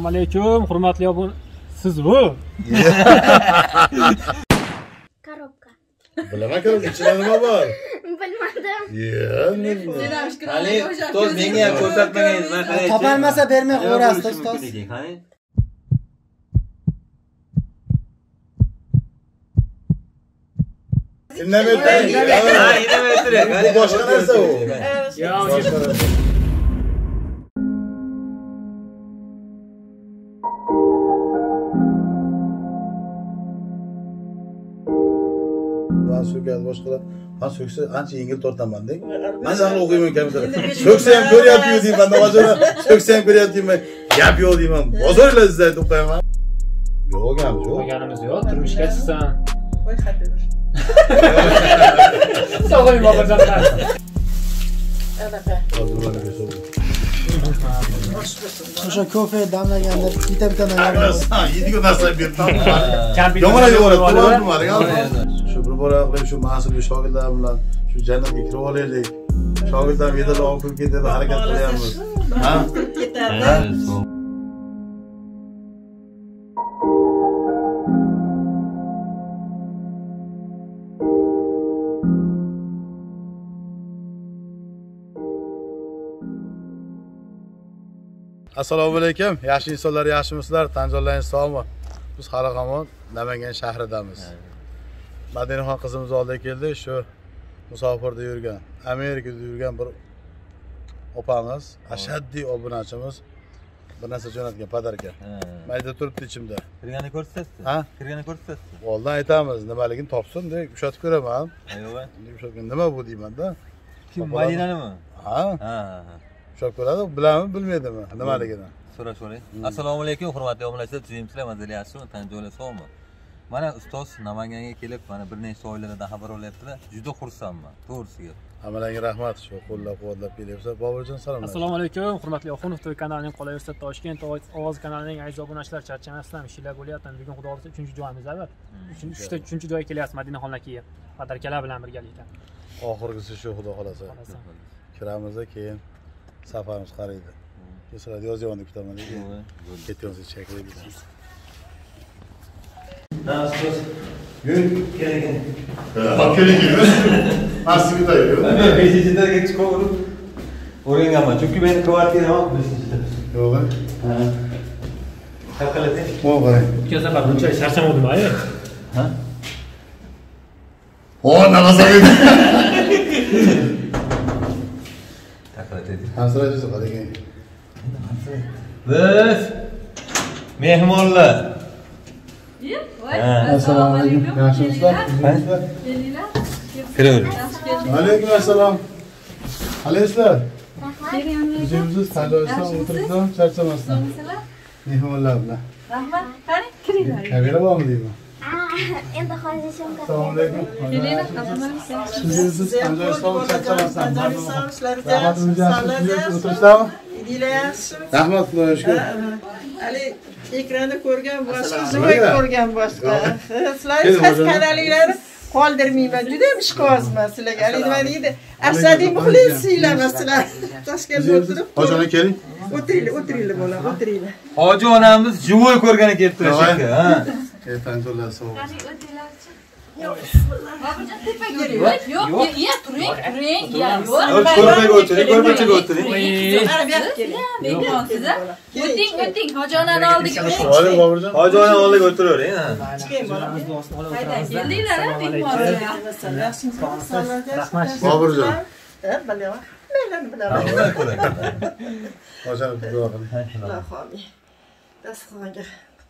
assalomu alaykum hurmatli obuna siz bu Коробка. bilaman ko'rib ichida nima bor Bilmadim. Ye, qani ustoz menga ham ko'rsatmagangiz man qaraychi topolmasa bermay qo'yasiz ustoz qani indamay ha turing indamay turing Bu boshqa narsa u. yo man so'kadi boshqalar. Man so'ksa ancha yengil tortaman deng man hali o'qiyman kompyuter so'ksa ham ko'ryapti deyman navozona so'ksa ham ko'ryapti deyman. Gap yo'q deyman. Bozoringlar sizlar deb qo'yaman. Yo'q gap yo'q. Qo'yganimiz yo'q. Turmushga chiqsin. Ro'yxatda yur. sog'aying bobojonlar Anaqa. O'sha kofe damlaganda bitta bitta yeydigan narsa berdim kompyuter yomon yuboradi shu bir bora qilib shu mas'ul shogirdlar bilan shu jannatga kirib olaylik shogirdlar medal olib kirib ketadi harakat qilyapmiz ha Ketadi. Assalomu alaykum. Yaxshi insonlar yaxshimisizlar tanjonlaringiz sog'mi? Biz hali hamon namangan shahridamiz. Madinaxon qizimiz oldiga keldik shu musofirda yurgan amerikada yurgan bir opamiz ashaddiy obunachimiz. Bir narsa jo'natgan podarka mayda turibdi ichimda. Kirgani ko'rsatasiz Ha? kirgani ko'rsatasiz oldin aytamiz nimaligini topsin deb ushatib ko'raman. Nima bu deymanda? Kim madinanimi? Ha ha ushlab ko'radi biladimi bilmaydimi nimaligini so'rash so'ray assalomu alaykum hurmatli obunachilar tuzimchilar manzili yaxshimi tan joylar sog'mi mana ustoz namanganga kelib mana bir nechta oilalardan xabar olyaptilar. Juda xursandman to'g'risiga hammalarga rahmat shu qo'llab quvvatlab kelyapsiz. Boburjon salomlar assalomu alaykum hurmatli oxunov to'y kanalining qolaversa toshkent ovoz kanalining aziz obunachilar charchamasizlarmi ishlar bo'lyapti. Bugun xudo xohlasa uchinchi joyimiz albat Uchinchi- uchta uchinchi joyga kelyapmiz madinaxonlar keyin padarkalar bilan birgalikda. Oxirgisi shu xudo xohlasa. Xohlasa. kiramizda keyin safarimiz qariydi sizlarni yozyapman kutaman deydi ketyapmiz chaklaydi ha. Ustoz yur kerak keling masjidga tayyor men beshinchilarga chiqib olib o'rganganman chunki meni kvartiram beshinchida yo'q tarqalating bu qarang o'tgan safar bunchalik charchamadim ayi ha. O nafas oladi tarqalating hamsirajisi qarang biz mehmonlar. Ha. assalomu alaykum yaxshimisizlar kiravering alaykum assalom qalaysizlar tanjoyisdan o'tiribdan charchamasdan mehmonlar bilan Rahmat. Qani kiringlar. kabira bormi deyman Endi hozir shunga. assalomu alaykum Idinglar yaxshimi? rahmat xudoga shukur Ali ekranda ko'rgan boshqa, alaykum. ko'rgan boshqa. Sizlar Keling, siz hozir. kanalinglarni qoldirmayman. Juda ham ishqibozman sizlarga. Ali nima deydi? Asadiy muxlisinglar sizlar. Toshkentda o'tirib, hojiona keling o'tiringlar, o'tiringlar bolam, o'tiringlar. hoji onamiz живой ko'rgani kelibdilar Davay. Shekilli ha tanjoylar sog' Yo'q, yo'q, iya, turing, turing, iya, yo'q. ko'rpaga o'tiring ko'rpachaga o'tiring Mana bu yoqqa keling. Mehmonsiz, a? O'ting, o'ting, hojonani oldiga o'ting. oling boburjon hoji ona oldiga o'tiravering ha Chiqing bolam. Qaydan keldinglar, a, mehmonlar? Yaxshimisiz? Rahmat. boburjon Ha, bilaman. Meni bilaman. Rahmat ko'rakan. hojani duo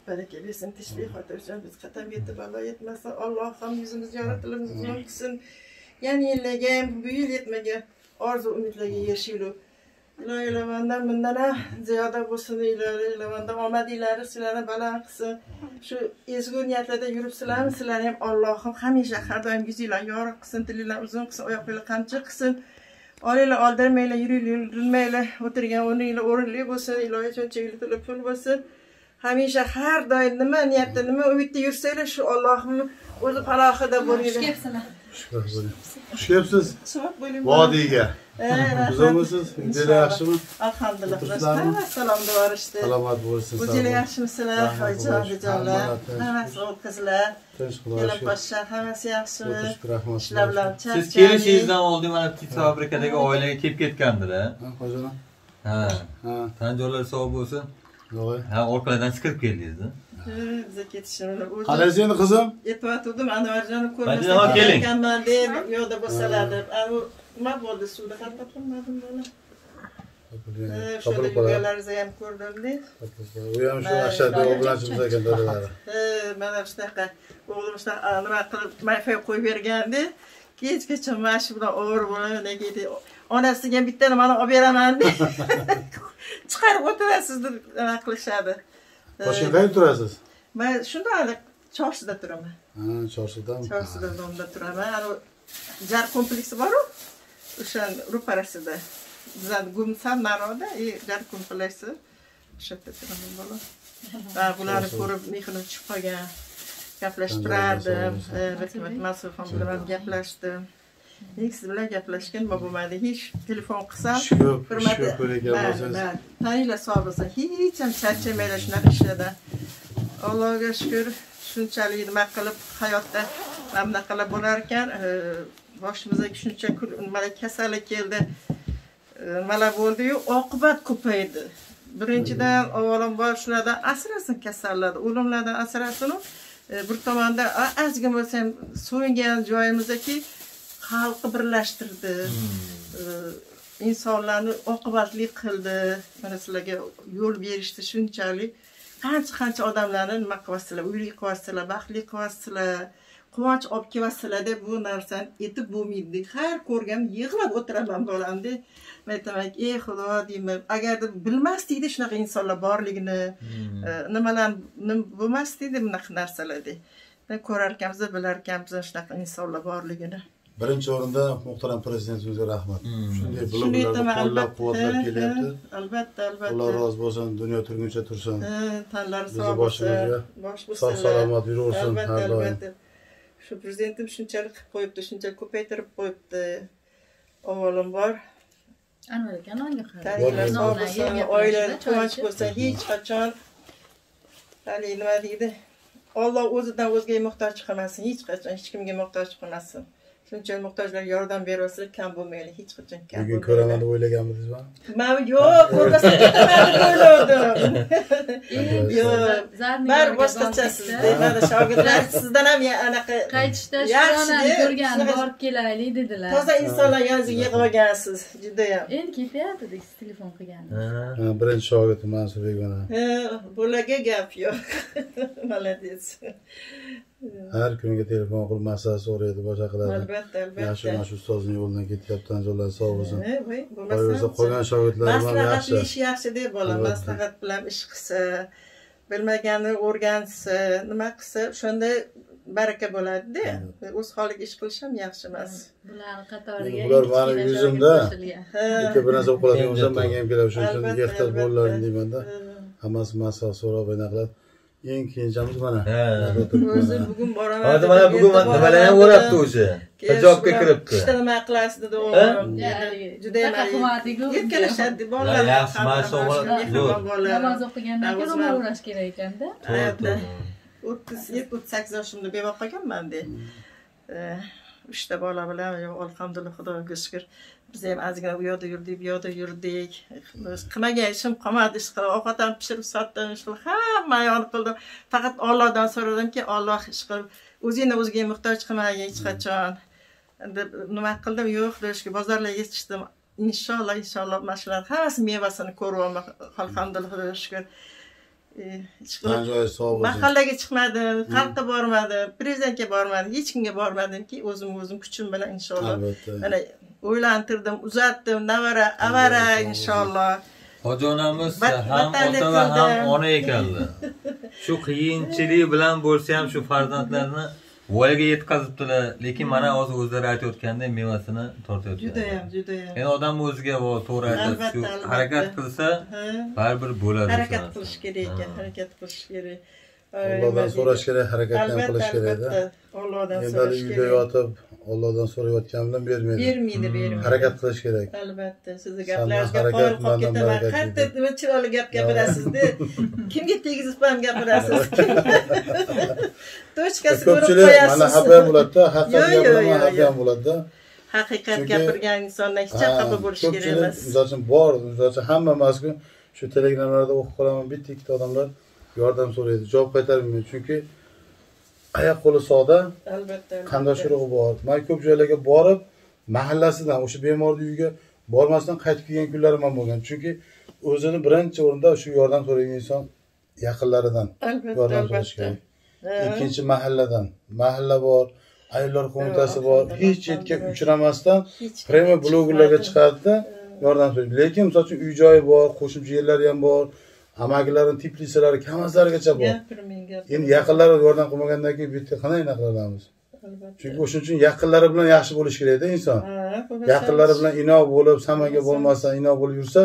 qiling Alloh xomiy. Dasturxonga baraka bersin, tinchlik xotirjam biz qatam yetib balo yetmasin. Alloh ham yuzimizni yoritimizni uzun qilsin. Yana yillarga ham bu yil yetmagan orzu umidlarga erishaylik. Ilohi ilavandan bundan ham ziyoda bo'lsin ilohi ilavandan omadinlari sizlarni baland qilsin. Shu ezgu niyatlarda yuribsizlarmi? Sizlarni ham Allohim hamisha har doim yuzinglarni yorug' qilsin, tilinglar uzun qilsin, oyoqinglar qamchiq qilsin. Olinglar oldirmanglar, yuringlar, yurilmanglar, o'tirgan o'rninglar o'rinli bo'lsin, ilohi cho'nchaginglar to'la pul bo'lsin. Hamisha har doim nima niyatda nima umidda yursanglar shu ollohni o'zi panohida bo'linglar. Shukur bo'ling. Xush kelibsiz? Vodiyga buzilmisiz juda yaxshimi? Alhamdulillah. Salom duorishdi salomat bo'lsin o'zinglar yaxshimisizlar hoyjon shukr. hammasi o'g'il qizlar tinch poshsha hammasi yaxshimi rahmat ishlar bilan siz kelishingizdan oldin mana fabrikadagi oilaga kelib ketgandilar Ha, ha ha. Tan joylar sog' bo'lsin yo'g'ay ha orqalardan sikirib keldingiz biza ketishimizni o'zi qalaysiz endi qizim? Aytayotgandim anvarjonni keling. ko'rmasakanman deb u yoqda bo'lsalar deb Anu nima bo'ldi? Suvda xato qilmadim bola. Topilib qoladi yurganlaringizni ham ko'rdimda u ham shu ekan dadalari mana shunaqa. O'g'lim shunaqa nima qilib mayfay qo'yib bergandi. Kechgacha mana shu bilan ovur bo'lib onasiga bitta nimani olib beraman deb. Chiqarib o'tirasiz deb nima qilishadi. Toshkentda qayerda turasiz? Man shunday chorsida turaman. Ha chorsidami chorsida domda turaman. Anavi jar kompleksi boru. O'shani ro'parasida bizani gum sal naryoqda и jar kompleksi. O'sha yerda turaman bola. Va bularni ko'rib mehrim tushib qolgan. Gaplashib turardim rahmat masrufxon bilan gaplashdim lekin siz bilan gaplashgan bo'lmadi hech telefon qilsam shukur bir marta shukur ekan bo'lsangiz taninglar sog' bo'lsin hech ham charchamanglar shunaqa ishlardan allohga shukur shunchalik nima qilib hayotda mana bunaqalar bo'lar ekan e, boshimizga shuncha nimalar kasallik keldi e, nimalar bo'ldiyu oqibat ko'paydi birinchidan avvalambor shulardan asrasin kasallardan o'limlardan asrasinu e, bir tomonda ozgina bo'lsa ham so'yingan joyimizdaki xalqni birlashtirdi. E, insonlarni oqibatli qildi. Mana sizlarga yo'l berishdi shunchalik. Qancha qancha odamlarni nima qilyapsizlar uyli qilyapsizlar baxtli qilyapsizlar quvonch olib kelyapsizlar deb bu narsani aytib bo'lmaydi. Har ko'rgan yig'lab o'tiraman bolamda man aytamanki ey xudo deyman agarda bilmasdikda shunaqa insonlar borligini e, nimalar nima bo'lmasdikda bunaqa narsalar deb ko'rarkanmiz bilarkanmiz shunaqa insonlar borligini birinchi o'rinda muhtaram prezidentimizga rahmat. Shunday shuni blogerlarni aytaman qo'llab quvvatlab kelyapti. albatta alloh albatta rozi bo'lsin dunyo turguncha tursin. Tanlari sog' bo'lsin. boshimizga sog' salomat yuraversin albatta har doim. albatta. Shu prezidentim shunchalik qilib qo'yibdi shunchalik ko'paytirib qo'yibdi. Avvalambor Anvar aka nonga qarang. taninglar Bo'lmaydi. sog' Nondan bo'lsin yeb oila gaplashishda, quvonch bo'lsin hech qachon. Haligi nima deydi? Olloh o'zidan o'zgaga muhtoj qilmasin hech qachon hech kimga muhtoj qilmasin shuncha muhtojlarga yordam beryapsizlar kam bo'lmaylik hech qachon kam bugun ko'raman deb o'ylaganmidingizmi man yo'q ko'rmasam ketaman deb o'ylovdim yo'q. Zarni bari boshqachasiz mana shogirdlar sizdan ham ya- anaqa Qaytishda Yaxshi, ko'rgan borib kelaylik dedilar. toza insonlar yig'ib olgansiz judayam. Endi ketyapti deb telefon qilgan. Ha, birinchi shogirdim mansurbek mana Ha, bularga gap yo'q. Молодец har kunga telefon qilib maslahat so'raydi boshqa qiladi. Albatta yaxshi albatta mana shu ustozni yo'lidan ketyapti anjomlar sog' bo'lsin. Bo'lmasam qolgan shogirdlarim ham maslahatli yaxshi. ish yaxshi deb bola maslahat bilan ish qilsa bilmaganini o'rgansa nima qilsa o'shanda baraka bo'ladida o'z holiga ish qilish ham yaxshi emas. Bularni qatoriga Bular mani yuzimda. ikki bir narsa bo'lib qoladigan bo'lsa manga ham keladi. Shuning uchun ehtiyot bo'laring deymanda. Ha. hammasi maslahat so'rab bunaqa qiladi eng keyinchamiz mana. O'zi mana. bugun boraman hozir mana bugun nimalar ham o'rabdi o'sha hijobga kiribdi qishda nima qilasiz dedi o'g'lim. Ya, judayam Ya, bolalar yaxshi, mashallah, zo'r. Namoz o'qigandan keyin ro'mol o'rash kerak ekanda. hayotda o'ttiz yetti o'ttiz sakkiz yoshimda beva qolganman de uchta bola bilan yo, alhamdulillah xudoga shukur biz ham ozgina u yoqda yurdik bu yoqda yurdik qilmagan ishim qolmadi ish qilib ovqat ham pishirib sotdim ish qilib hamma yoqni qildim. Faqat ollohdan so'radimki olloh ish qilib o'zingni o'zingga muhtoj qilmagin hech qachon. Deb nima qildim? Yo'q deyishga bozorlarga chiqdim inshaalloh inshaalloh mana shularni hammasi mevasini ko'ryapman alhamdulillah xudoga shukur Tan joyi sog' bo'lsin. Mahallaga chiqmadim xalqqa bormadim prezidentga bormadim hech kimga bormadimki o'zim o'zim kuchim bilan inshaalloh albatta. Mana o'ylantirdim uzatdim navara avara inshaalloh hoji onamiz ham ota va ham ona ekanlar shu qiyinchilik bilan bo'lsa ham shu farzandlarni voyaga yetkazibdilar lekin mana hozir o'zlari aytayotgandek mevasini tortyaptilar Judayam, judayam. endi odam o'ziga to'g'ri shu albatta. harakat qilsa baribir bo'ladi harakat qilish kerak ekan Ha. harakat qilish kerak. Allohdan so'rash kerak harakat ham albatta qilish kerakda albatta Allohdan endi so'rash uyda kerak. yotib Allohdan so'rayotgan bilan bermaydi. Bermaydi bermaydi. Harakat qilish kerak. Albatta sizni gaplaringizga qoyil qolib ketaman. deydi. nima chiroyli gap gapirasizda kimga tegizib ham gapirasiz? Tochkasi ko'rib ko'pchilik mana qo'yasiz. happy ham bo'ladida haqiqat gapiraman yo. ham bo'ladida. Haqiqat gapirgan insondan hech ham xafa bo'lish kerak emas. misol uchun bor misol uchun hamma emasku shu telegramlarda o'qib qolaman bitta ikkita odamlar yordam so'raydi javob qaytarmayman chunki oyoq qo'li sog'da albatta qarindosh urug'i bor man ko'p joylarga borib mahallasidan o'sha bemorni uyiga bormasdan qaytib kelgan kunlarim ham bo'lgan. Chunki o'zini birinchi o'rinda shu yordam so'ragan inson yaqinlaridan yordam so'rash kerak ikkinchi mahalladan mahalla bor ayollar qo'mitasi bor hech alhamdulillah. uchramasdan prema blogerlarga chiqadida yordam so'raydi. Lekin misol uchun uy joyi bor qo'shimcha yerlari ham bor amakilarini teplisalari kamazlarigacha bor. Endi yaqinlari yordam qilmagandan keyin bu yerda qanday anaqa qilamiz albatta. Chunki o'shaning uchun yaqinlari bilan yaxshi bo'lishi kerakda inson. Bo'lmasa- yaqinlari bilan inoq bo'lib samaga bo'lmasdan inoq bo'lib yursa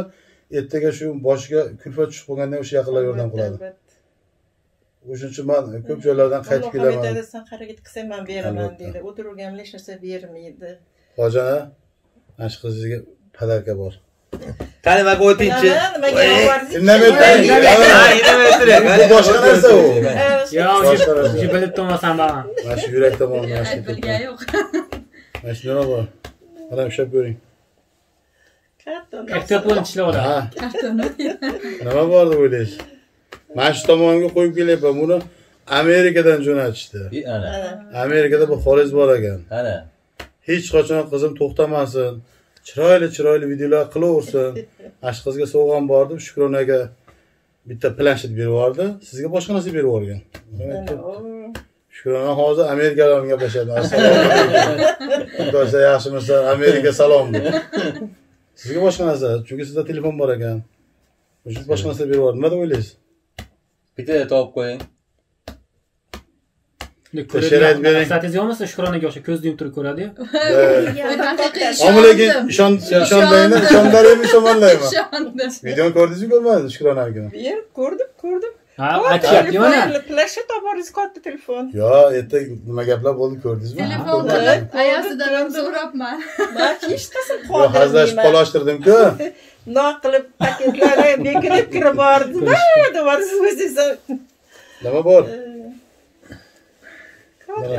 ertaga shu boshiga kulfat tushib qolganda o'sha yaqinlar yordam qiladi. o'shaning uchun man ko'p joylardan qaytib kelaman. sen harakat qilsang man beraman deydi. O'tirganlar hech narsa bermaydi. Hojana mana shu qizingizga podarka bor qani manga o'tingchi nimaga. Bu boshqa narsa u. Ha, yo Boshqa shu narsa. shu bilib turmasam bag'am mana shu yurak tomon mana shu bilgan yo'q mana shu nima bor mana ushlab ko'ring bo'ling tishlayveradi ha nima bor deb o'ylaysiz mana shu tomonga qo'yib kelyapman buni amerikadan jo'natishdi ana amerikada bu xoliz bor ekan ana hech qachon qizim to'xtamasin chiroyli chiroyli videolar qilaversin. Mana shu qizga sovg'am bor deb shukronaga bitta planshet berib yubordi. Sizga boshqa narsa berib yuborgan. Shukrona hozir amerikada bilan gaplashyapti assalomu alaykum. Do'stlar yaxshimisan amerika salom deb sizga boshqa narsa chunki sizda telefon bor ekan. Boshqa narsa berib yubordi. Nima deb o'ylaysiz? Bitta topib qo'ying Maqsadingiz yo'qmasa shukronaga o'xshab ko'zni yumib turib ko'radiyu omilaga ishon ishonmaymi ishonlaringmi ishonmanlaymi ishondim videoni ko'rdingizmi ko'rmadingiz shukronanigini ber ko'rdim ko'rdim ha aytishyapti mana planshet olib boringiz katta telefon. Yo erta nima gaplar bo'ldi ko'rdingizmi telefon qilib ayasidan ham so'rabman man hech narsani yo hazillashib qoldirmayman qolashtirdim-ku no qilib paketlarga bekilib kirib bordim deb siz o'zingiz nima bor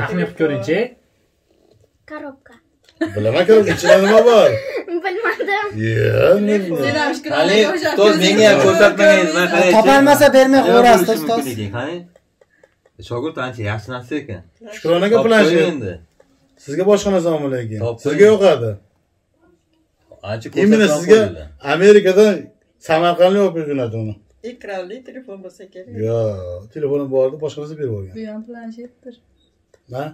qilib ko'ringchi Коробка. bilaman ko'rib ichida nima bor Bilmadim. Qani ustoz menga ham ko'rsatmagangiz man qaraychi Topolmasa bermay bo'lishi ustoz qani shogird ancha yaxshi narsa ekan shukronaga Topib planshet endi sizga boshqa narsa omilaga Topib sizga yoqadi ancha именно sizga amerikadan samarqandlik olib jo'natdi uni ekranli telefon bo'lsa kerak yo telefonim bor edi boshqa narsa berib yuborgan bu ham planshetdir ha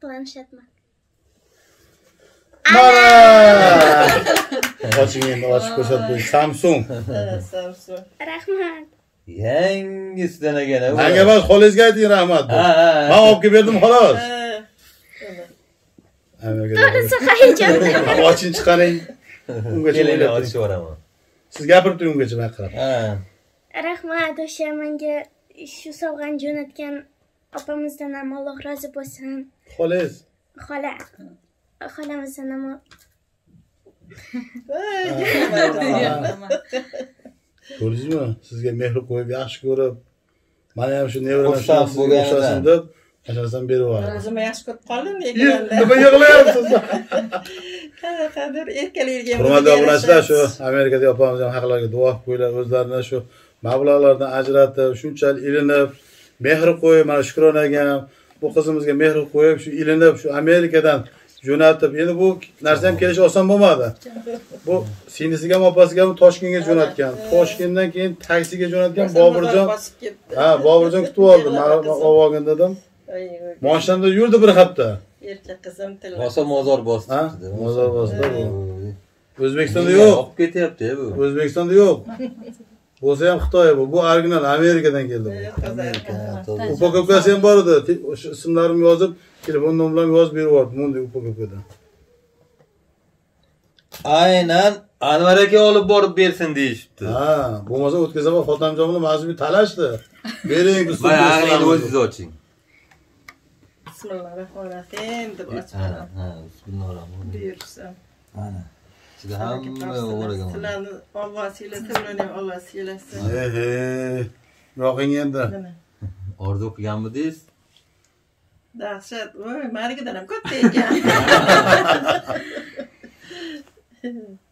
Planshetmi? mana oching endi ochib ko'rsatib samsung samsung Rahmat. yangisidan ekan a, bu. manga emas xolangizga ayting rahmat deb. ha ha man olib kelib berdim xolos Ha, To'g'risi hayajonda. bo'ldi. oching chiqaring ungacha ochib yuboraman siz gapirib turing ungacha man qarab ha Rahmat o'sha menga shu sovg'ani jo'natgan opamizdan ham Alloh rozi bo'lsin. xolangiz Xola. Xolamizdan ham ko'rdingizmi sizga mehr qo'yib yaxshi ko'rib. Mana ham shu bo'lganidan. o'xshasin deb narsani berib yubordi o'zimni yaxshi ko'rib qoldim nima yig'layapsiz? Qanaqadir erkalaydigan hurmatli obunachilar shu amerikadagi opamiz ham haqlariga duo qilib qo'yinglar. O'zlarini shu mablag'lardan ajratib shunchalik ilinib mehr qo'yib mana shukronaga ham bu qizimizga mehr qo'yib shu ilinib shu amerikadan jo'natib endi bu narsa ham kelishi oson bo'lmadi. Bu singlisiga ham opasiga ham toshkentga jo'natgan. toshkentdan keyin taksiga jo'natgan boburjon. ha boburjon kutib oldi. Olib olgin dedim. Moshinada yurdi bir hafta. Erkak qizim tilla rosa mozor bosdi. Mozor bosdi bu. O'zbekistonda yo'q. olib ketyapti bu. O'zbekistonda yo'q bo'lsa ham xitoy bu. Bu original amerikadan keldi bu. Upakovkasi ham bor edi. O'sha ismlarimni yozib telefon nomerlarimni yozib berib yubordim bunday upakovkada aynan anvar aka olib borib bersin deyishibdi. Ha bo'lmasa o'tkazaman xotamjon bilan mana shu talashdi. Bering biz o'zingiz oching. Bismillahirrohmanirrohim deb ha ochmadim. ha bismillahirrohmanirrohim Buyursa. Ichida hamma o'ragan Sizlarni Alloh siylasa, ularni ham Alloh siylasin. ehe yoqing endi orzu qilganmidingiz Dahshat. Voy, marigidan ham katta ekan.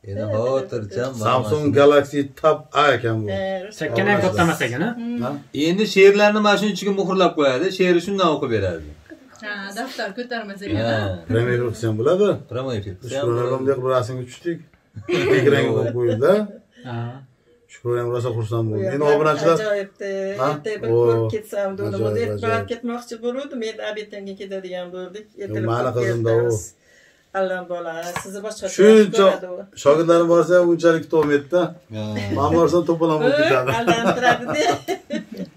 endi xotirjam samsung galaxy tab a ekan bu. Chakkan ham katta emas ekan Ha? endi she'rlarni mana shuning ichiga muhrlab qo'yadi she'ri shundan o'qib beradi Ha, daftar ko'tarmas ha ekan. premyer qilsam bo'ladi pramo efir shukrona bir rasmga tushdik ekran qo'yib Ha. shukrona ham rosa xursand bo'ldi ham endi obunachilar ajoyibdi. Ha? Erta bir O, ko'rib ketsam dedim. ajoyib, Erta ajoyib. ketmoqchi bo'luvdim. Endi obedanga ketadigan bo'ldik. Ertalab mani qizim-da u. Allan bola, sizni boshqa shuncha shogirdlarim borsa ham unchalik to'lmaydida man borsam to'polon bo'lib ketadi allantiradida.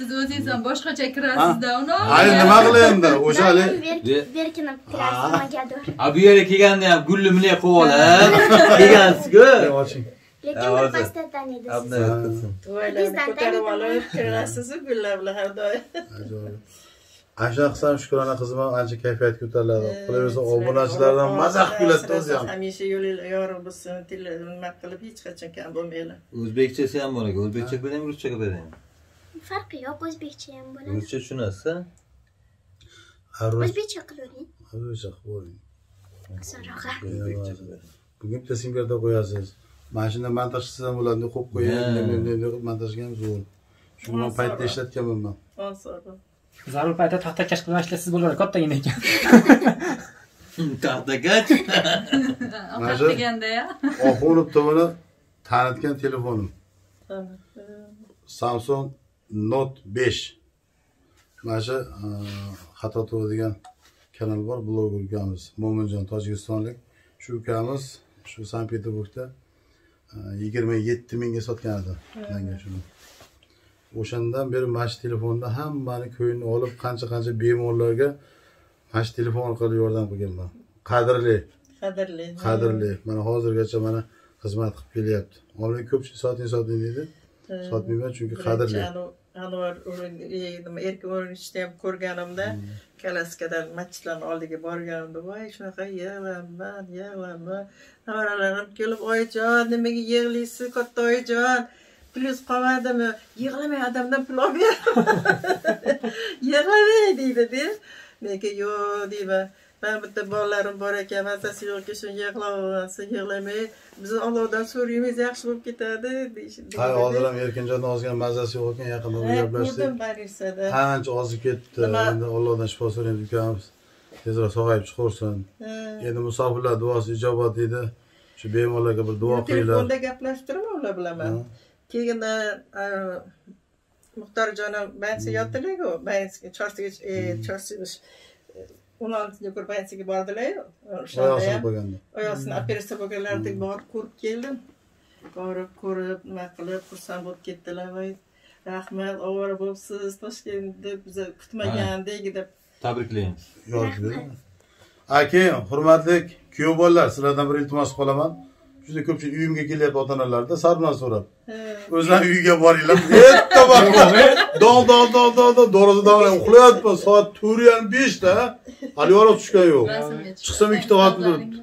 Siz o'zingiz ham boshqacha kirasizda uni. ay nima qilay endi o'sha haligi berkinib kirasiz a bu yerga kelganda ham gulli milay qilib olib kelgansiz-ku oching lekin Ha, bir hozir. pastatdan edi siz Abna qilsin. Voylarni ko'tarib olib kirasiz gullar bilan har doim. ajoyib ana shunaqa qilsam shukrona qizim ham ancha kayfiyati ko'tariladi Eh, qilaversa obunachilardan mazax kuladi o'zi ham Hamisha yo'linglar yorug' bo'lsin, nima qilib hech qachon kam bo'lmanglar. o'zbekchasi ham bor ekan o'zbekcha beraymi ruschaga beraymi farqi yo'q o'zbekcha ham bo'ladi. Ruscha tushunasiz o'zbekcha qilavering o'zbekcha qilib qo'ying osonroq bugun bitta simkarda qo'yasiz. Mana shunday montaj qilsangiz ham bo'ladi qo'yib qo'ying montajga ham zo'r. Shu man paytda ishlatganman man zarur paytda taxtakash bilan ishlatsangiz bo'laveradi kattagina ekan. Taxtakash Mana Ovqat shu- deganda ya. oxunov tovini tanitgan telefonim. Samsung note 5 mana shu e, xato tv degan kanal bor bloger ukamiz mo'minjon tojikistonlik. Shu ukamiz shu sankt peterburgda e, yigirma yetti mingga sotgan edi. Menga shuni. O'shandan beri mana shu telefonda hammani ko'nglini olib qancha qancha bemorlarga mana shu telefon orqali yordam qilganman. Qadrli. Qadrli. qadrli. Mana hozirgacha mana xizmat qilib kelyapti. Oldin ko'pchilik soting soting deydi sotmayman chunki qadrli Anvar e, erkin o'rinishda ham ko'rganimda kalaskadan masjidlarni oldiga borganimda voy shunaqa yig'layman yig'layman nevaralarim kelib oyijon nimaga yig'laysiz katta oyijon? Pulingiz qolmadimi yig'lamang odamdan pul olib beraman yig'lamang deydida. Men yo'q deyman man bitta bolalarim bor ekan mazasi yo'q ekan yig'layapsan yig'lamang bizni ollohdan so'raymiz yaxshi bo'lib ketadi deyishdi hay hozir ham erkinjonni ozgina mazasi yo'q ekan yaqinda bir gaplashdik ko'rdim barisada ancha ozib ketdi endi allohdan shifo so'raymiz ukamiz tezroq sog'ayib chiqarsin endi musofirlar duosi ijobat deydi. Shu bemorlarga bir duo qilinglar. telefonda gaplashtiraman ular bilan keyin muxtorjonim bansiga yotdilaru bansiga chorsiga chorsiga kur bansiga bordilaru o'shanda oyoqsini ham qo'yganda oyoqsini operatsiya bo'lganlarida borib ko'rib keldim borib ko'rib nima qilib xursand bo'lib ketdilar voy rahmat ovora bo'libsiz toshkentda biza kutmagandik deb tabriklaymiz aka hurmatli kuyov bolalar sizlardan bir iltimos qolaman juda ko'pchilik uyimga kelyapti ota onalarda sarmdan so'rab o'zlari uyiga boringlar. Erta dol dol dol dol dol. Doroza davran uxlayapman soat to'rt yarim beshda. Hali yorug' tushgan yo'q. Chiqsam ikkita xotin turibdi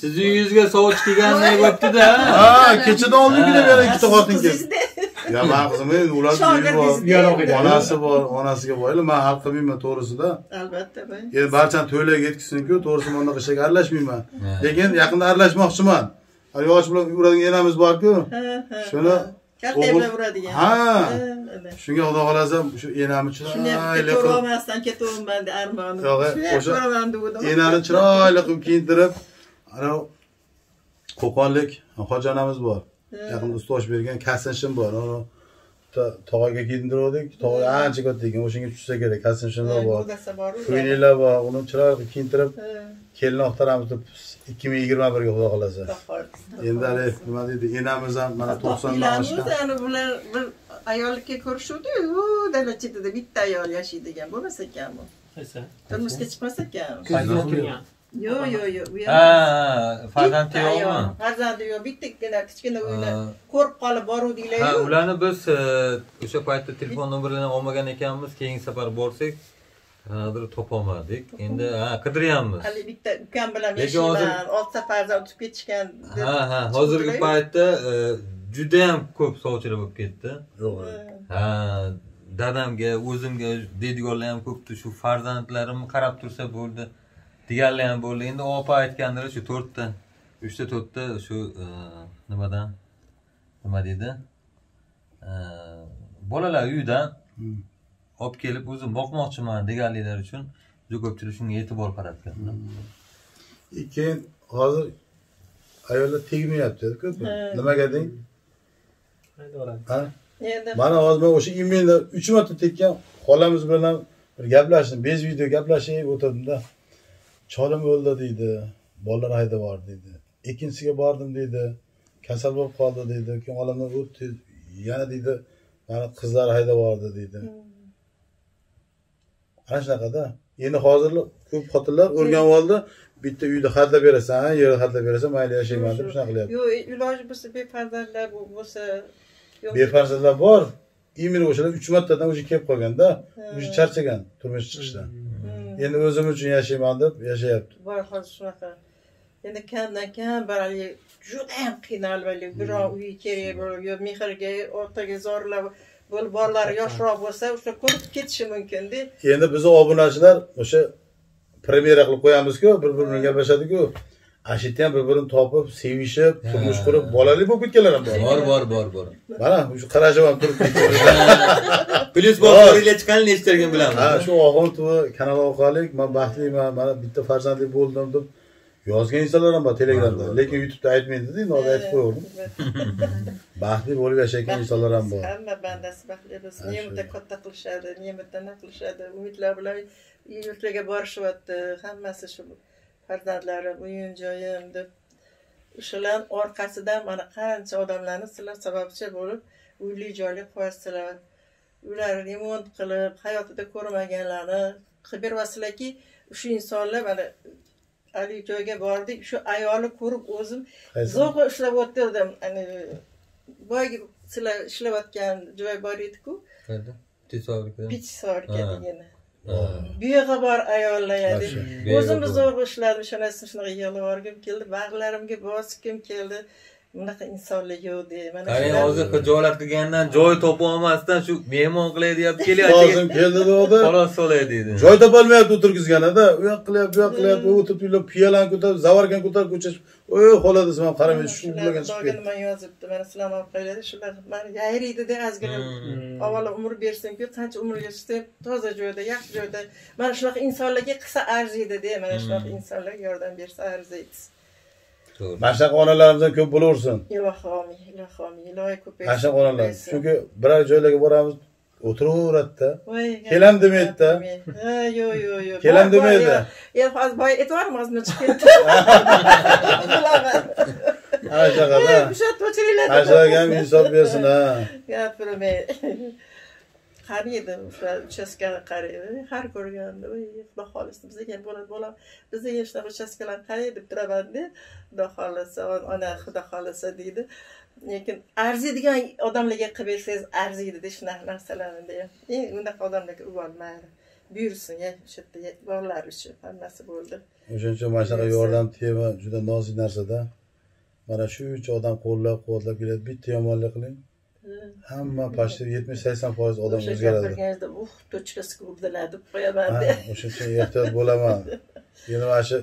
sizni uyingizga sovchi kelganday bo'libdida. Ha kechadan oldingina yana ikkita xotin keldi. Ya man qizim endi ularni bor. onasi bor onasiga boylar man hal qilmayman to'g'risida. Albatta endi barchani to'ylarga yetkazsinku to'g'risi man unaqa ishlarga aralashmayman lekin yaqinda aralashmoqchiman yosh bilan uradigan enamiz borku shuni katta bilan uradigan ha. Shunga xudo xohlasa shu enamni chiroyli qilib ko'rolmasdan shuni ham o'sha enani chiroyli qilib kiyintirib ana qo'qonlik hoji onamiz bor yaqinda ochib bergan kassinshim bor tog'aga kiyintirgandik tog'a ancha katta ekan. O'shanga tushsa kerak. Kostyum shimlar bor. ko'ylaklar bor uni chiroyli kiyintirib kelin oqtaramiz deb ikki ming yigirma birga xudo xohlasa endi haligi nima deydi? Enamiz ham mana to'qsondan oshgan bular bir ayollikka ko'rishuvdi-yu, u dala chetida bitta ayol yashaydigan bo'lmasa ekan bu. Qaysi? Turmushga chiqmasa ekan. Yo'q, yo'q, yo'q. u ha farzandi ayol, yo'qmi Farzandi yo'q, bittagina kichkina uyni Ha. ko'rib qolib ha ularni biz e, o'sha paytda telefon nomerlarini olmagan ekanmiz. Keyingi safar borsak qanaqadir topolmadik. Endi ha qidiryapmiz Hali bitta ukam bilan Lekin hozir- oltita farzand o'tib ketishgan ha ha hozirgi paytda e, judayam ko'p sovchilar bo'lib ketdi. Yo'q ha. dadamga o'zimga deydiganlar ham ko'pdi. Shu farzandlarimni qarab tursa bo'ldi deganlar ham bo'ldi. Endi opa aytgandilar shu to'rtta uchta to'rtta shu e, nimadan? Nima deydi? E, bolalar uyidan Hmm. olib kelib o'zim boqmoqchiman deganliklari uchun juda ko'pchilik shunga e'tibor qaratganda keyin hozir ayollar tegmayapti nimaga deng? Mana hozir man o'sha imenda uch marta tekkan xolamiz bilan bir gaplashdim. Bez video gaplashib o'tirdimda cholim o'ldi deydi bolalar haydab yubordi deydi. Ikkinchisiga bordim deydi kasal bo'lib qoldi deydi. Keyin olamdan o'tdi yana deydi mani qizlar haydab yubordi deydi. Ana shunaqada. Endi hozir ko'p xotinlar o'rganib oldi. Bitta uyda xatlab berasan yer xatlab berasan mayli yashayman deb shunaqa qilyapti yo'q, iloji bo'lsa befarzandlar bo'lsa yo'q. befarzandlar bor именно o'shalar uch martadan уже kelib qolganda уже charchagan turmush chiqishdan. Hmm. Endi o'zim uchun yashayman deb yashayapti bor hozir shunaqa endi kamdan kam bir haligi judayam qiynalib haligi biror uy kerak bo'lib yo mehrga o'rtaga zorlab bo'lib bolalari yoshroq bo'lsa o'sha ko'rib ketishi mumkinda endi bizni obunachilar o'sha premyera qilib qo'yamizku bir biri gaplashadiku ana shu yerda ham bir birini topib sevishib turmush qurib bolali bo'lib ketganlar ham bor. Bor bor bor bor mana shu qarashib ham turib plyus Bor. bor. chiqqanini nechtaligini bilaman. Ha shu oxun tuvi kanal orqali man baxtliman mana bitta farzandli bo'ldim deb yozgan insonlar ham bor telegramda. Lekin youtubeda aytmaydida endi hozir aytib qo'yaverdim baxtli bo'lib yashayotgan insonlar ham bor. Hamma bandasi baxtli bo'lsin. Ne'matda katta qilishadi ne'matda nima qilishadi umidlar bilan yurtlarga borishyapti hammasi shu farzandlarim uyim joyim deb o'shalar orqasidan mana qancha odamlarni sizlar sababchi bo'lib uyli joyli qo'yasizlar. Ular remont qilib hayotida ko'rmaganlarni qilib beryapsizlarki shu insonlar mana haligi joyga bordik shu ayolni ko'rib o'zim zo'rg'a ushlab o'tirdim. Boyagi sizlar ishlayotgan joy bor ediku. Pitssorga Ha. Degani buyog'i bor ayollar Masha. o'zimni zo'rg'a ushladim shunasi shunaqa yig'lab yuborgim keldi. Bag'rlarimga bosgim keldi bunaqa insonlar yo'q de mana qarang hozir hijolat qilgandan joy topolmasdan shu mehmon qilay deyapti kelyapti. Hozir keldi degandi xolos solay deydi joy topolmayapti o'tirgizganida. U yoq qilyapti bu yoq qilyapti o'tirib uylar piyolani ko'tarib zavarkani ko'tarib ko'chasiz oy xola desam ham qaramay shu bilan chiqib nima yozibdi mana sizlar olib qo'yinglar shular mani yayraydida ozgina Hmm. avvalo umr bersinku qancha umr yashasa toza joyda yaxshi joyda. Mana shunaqa insonlarga qilsa arziydi-da mana shunaqa insonlarga yordam bersa arziydi To'g'ri. mana shunaqa ko'p bo'laversin. Ilohi omin ilohi omin ilohi ko'paysin mana shunaqa onalar chunki biror joylarga boramiz o'tiraveradida kelam demaydi-da. ha yo'q yo'q yo'q Kelam Boy, boy, demaydi. hozir boya aytvormizmi chiqib ketdi? Ana shunaqada ana shularga ham insof bersin ha gapirmay qaraydi o'sha uchastkani qaraydi har ko'rganda voy xudo xohlasa bizga ham bo'ladi bolam bizga ham shunaqa uchastkalarni qaray deb turamanda xudo xohlasa ona xudo xohlasa deydi. Lekin arziydigan odamlarga qilib bersangiz arziydida shunaqa narsalarni deyam eng unaqa odamlarga uvolmaydi buyursin o'sha yerda borlar uchun hammasi bo'ldi. O'shaning uchun mana shunaqa yordam tema juda nozik narsada. Mana shuncha odam qo'llab quvvatlab keladi. Bitta yomonlik qiling hamma почти yetmish sakson foiz odam o'sha o'zgaradi. uh tochkasiga urdilar deb qo'yaman Ha, de o'shaning uchun ehtiyot bo'laman. Endi mana shu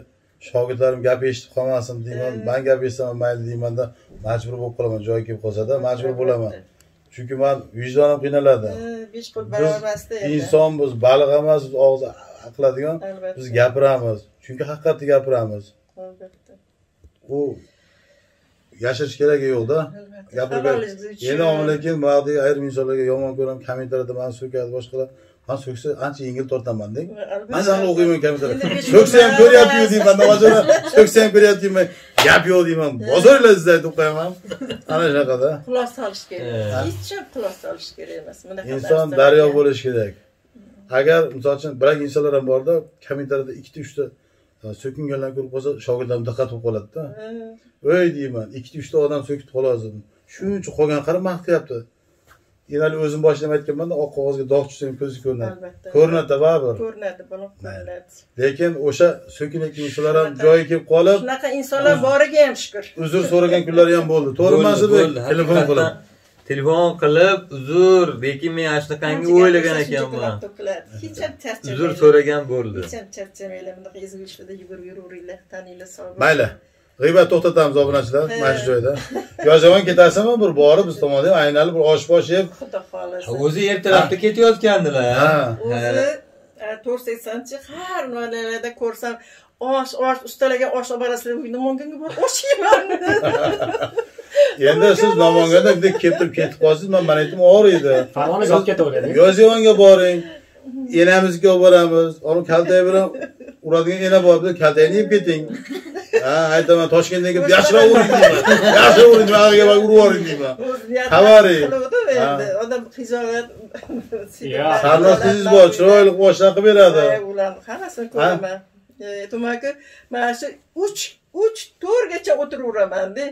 shogirdlarim gap eshitib qolmasin deyman man gap eshitaman mayli deymanda majbur bo'lib qolaman joyi kelib qolsada majbur bo'laman. Chunki man vijdonim qiynaladi besh qo'l barobar emasda biz insonmiz baliq emas biz og'zi qiladigan biz gapiramiz. Chunki haqiqatni gapiramiz. Albatta. U yashirish keragi yo'qda uchun. endi omma lekin buyoqdagi ayrim insonlarga yomon ko'raman kommentariyada mani so'kadi boshqalar man so'ksa ancha yengil tortaman deng. Albatta. man zahar o'qiyman kommentar Endi besh so'ksa ham kun ko'ryapti emas. deyman navazona so'ksa ham ko'ryapti deyman gap yo'q deyman. Bozoringlar sizlar deb qo'yaman. Ana shunaqada Quloq solish kerak. Hech quloq solish kerak emas. Bunaqa inson daryo bo'lishi kerak. Agar misol uchun birak insonlar ham borda kommentariyada ikkita uchta so'kinganlarni ko'rib qolsa shogirdlarim diqqat qilib qoladida voy deyman ikkita uchta odam so'kib qoladi shuncha qolgan qara maqtayapti enali o'zim boshlab aytganmanda oq qog'ozga dog' tushsa ham ko'zi ko'rinadi. Albatta. ko'rinadi baribir Ko'rinadi, ko'rinadi. lekin o'sha so'kinayotgan insonlar ham joyiga kelib qolib Shunaqa insonlar boriga ham shukur. uzr so'ragan kunlari ham bo'ldi. To'g'ri Bo'ldi, mansubek bo'ldi. telefon qilib telefon qilib uzr lekin men ana shunaqangi o'ylagan ekanman Hech ham charchamaylar. uzr so'ragan bo'ldi Hech ham charchamaylar. Bunaqa ezgu ishlarda yugurib yuraveringlar. Taninglar sog' bo'lsin. mayli g'iybat to'xtatamiz obunachilar mana shu joyda yozaman ketasizmi bir borib biz tomonda aynalib bir osh bosh yeb Xudo xohlasa. o'zi ertalabda ketayotgandilar Ha. O'zi to'rt seksanchi har nimalarda ko'rsam osh osh ustalarga osh olib borasizlar namonganga bor osh yeyman endi siz namanganda bunday keltirib ketib qolsangiz man mana aytdim og'riydi farg'onaga olib ketaveradi. Yozyovonga boring enamizga olib boramiz. Kaltak bilan uradigan ena bor biz kaltakni yeb keting ha aytaman toshkentdan kelib yaxshiroq uring deyman yaxshiroq uring deyman ag'iga borib urib yuboring deyman Xabari. qiluvdi Ha. endi odam hijolat Ya. sarnosligingiz bor chiroyli boshlar qilib beradi ularni hammasini ko'raman tumanku mana shu uch uch to'rtgacha o'tiraveraman-da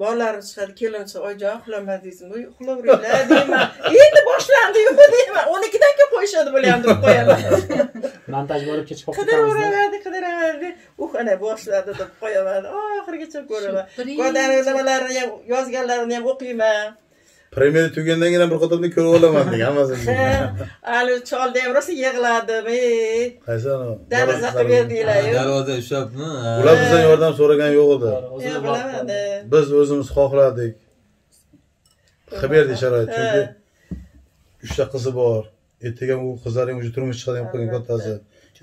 bolalarim chiqadi kelincha oyijon uxlaman deysizmi? Uxlayveringlar deyman. Endi boshlandi-yu deyman. O'n ikkidan keyin qo'yishadi bo'lyapti deb qo'yaman. Montaj bo'lib kechib qolib qidiraveradi qidiraveradi uh ana boshladi deb qo'yaman. Oxirigacha ko'raman. Nimalarini ham yozganlarini ham o'qiyman premyera tugagandan keyin ham bir qatorda ko'rib olaman deng hammasini hali cholda ham rosa yig'ladim ey qaysi daraza qilib berdinglar-yu darvoza ushlabmi ular bizdan yordam so'ragan yo'q edi. Biz o'zimiz xohladik. Qilib berdik sharoit chunki uchta qizi bor. Ertaga u qizlar ham уже turmush chiqadigan qilgan kattasi.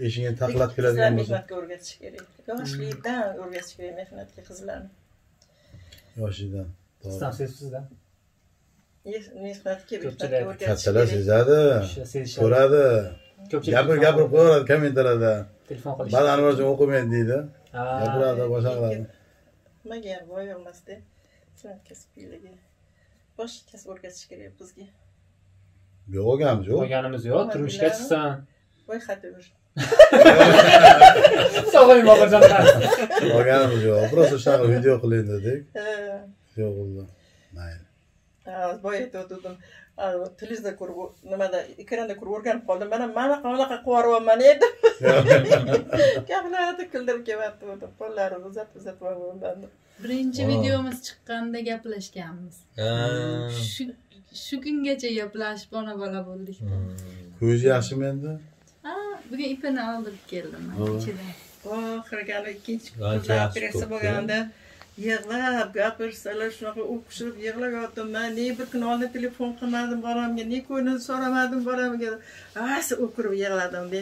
Eshigini taqillatib keladigan bo'lsa. mehnatga o'rgatish kerak. Yoshlikdan o'rgatish kerak mehnatga qizlarni. Yoshidan sizdan sezibsizda mehnatga mehnatga o'rgatish kattalar sezadi ko'radi ko'pchilik gapirib gapirib qo'yaveradi kommentarlarda telefon qilish ba'zi anvarjon o'qimaydi deydi gapiradi boshqa qiladi nimaga ham boy emasda san'at kasbiyligi boshqa kasb o'rgatish kerak bizga yo'q olganimiz yo'q qo'yganimiz yo'q turmushga chiqsin voy xatir sog'ing bobojon olganimiz yo'q просто shunaqa video qiling dedik yo'q bo'ldi boya aytayotgandim televizorda ko'rib nimada ekranda ko'rib o'rganib qoldim. Mana mana qanaqa qilib yuboryapman edim gaplarni kuldirib kelyapti qo'llarini uzatib uzatib yuboryapman birinchi videomiz chiqqanda gaplashganmiz. Shu shu kungacha gaplashib ona bola bo'ldik. Ko'zi yaxshimi endi? Ha bugun ipini oldirib keldim ichidan. Oxirgi ikkinchi yaxshi operatsiya bo'lganda yig'lab gapirsalar shunaqa o'qishib yig'lab yotdimman ne bir kun oldin telefon qilmadim bolamga ne ko'nglini so'ramadim bolamga asi o'kirib yig'ladimda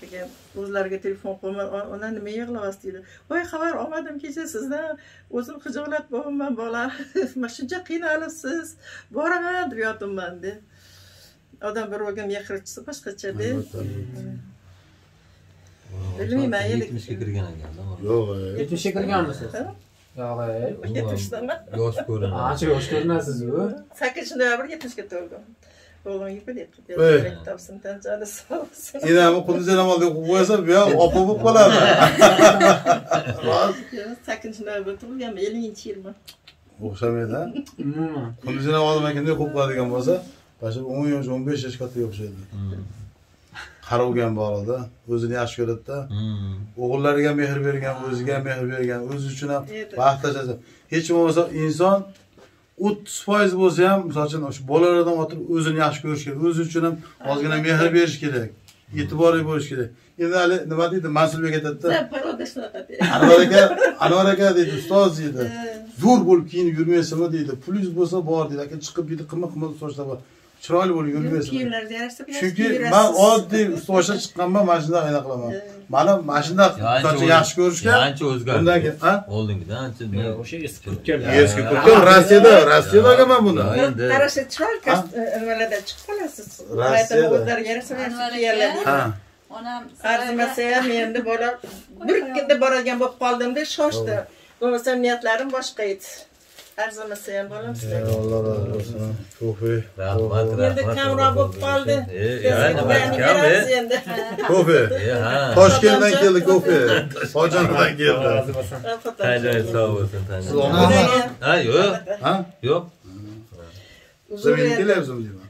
keyin o'zlariga telefon qilman ona nima yig'layapsiz? deydi. Voy xabar olmadim kecha sizdan. O'zim xijolat bo'libman bola. Man shuncha qiynalibsiz boraman deb yotibman de. Odam bir o'g'il mehrchisi boshqachada Bilmayman, yetmishga kirgan ekanda yo'q e. yetmishga kirganmisiz Ey yetmishdaman yosh ko'rinadi ancha yosh ko'rinasiz u sakkizinchi noyabr yetmishga to'ldim o'g'lim Ey. yupib topsin tanchani sog' bo'lsin enami qunduzini oldi o'qib qo'ysa bu ham opa bo'lib qoladi sakkizinchi noyabr tug'ilganman ellinchi yilman o'xshamaydi umuman qunduzini oldim ekan o'qib qoladigan bo'lsa mana shu o'n yosh o'n besh yosh kattaga o'xshaydi qarovgan bolada o'zini yaxshi ko'radida. Hmm. o'g'illariga ham mehr bergan o'ziga ham mehr bergan o'zi uchun ham Edi. vaqt tashlasa hech bo'lmasa inson o'ttiz foiz bo'lsa ham misol uchun shu bolalardan o'tirib o'zini yaxshi ko'rish kerak o'zi uchun ham ozgina mehr berish kerak e'tiborli bo'lish kerak. Endi hali nima deydi mansurbek aytadida? Anvar aka anvar aka deydi ustoz deydi. Zo'r bo'lib kiyinib yurmaysizmi deydi. Pulingiz bo'lsa bor deydi aka chiqib deydi qimmat qimmat sochlar bor chiroyli bo'lib yurmaysiz kiyimlarga yarasha bilan chunki man oddiy ust boshdan chiqqanman mana shunday anaqa qilaman mani mana shunday qancha yaxshi ko'rishgan ancha o'zgardi. bundan keyin ha? Oldingidan ancha o'sha eski turklar eski ko'rkam rossiyada rossiyada olganman buni. Endi qarasha chiroyli kast- nimalarda chiqib qolasiz. O'zlariga yarasha Onam arzimasa ham endi bola bir kunda boradigan bo'lib qoldimda shoshdi. Bo'lmasam niyatlarim boshqa edi arzimasa ham bolam sizlarga alloh razı olsun. Kofe rahmat endi rahmat kamroq bo'lib qoldi. endi kofe ha. Toshkentdan keldi kofe hojondan keldi. Tanjoy sog' bo'lsin olmadingmi ha yo'q ha? Yo'q siz menga kelyapsizmi deyman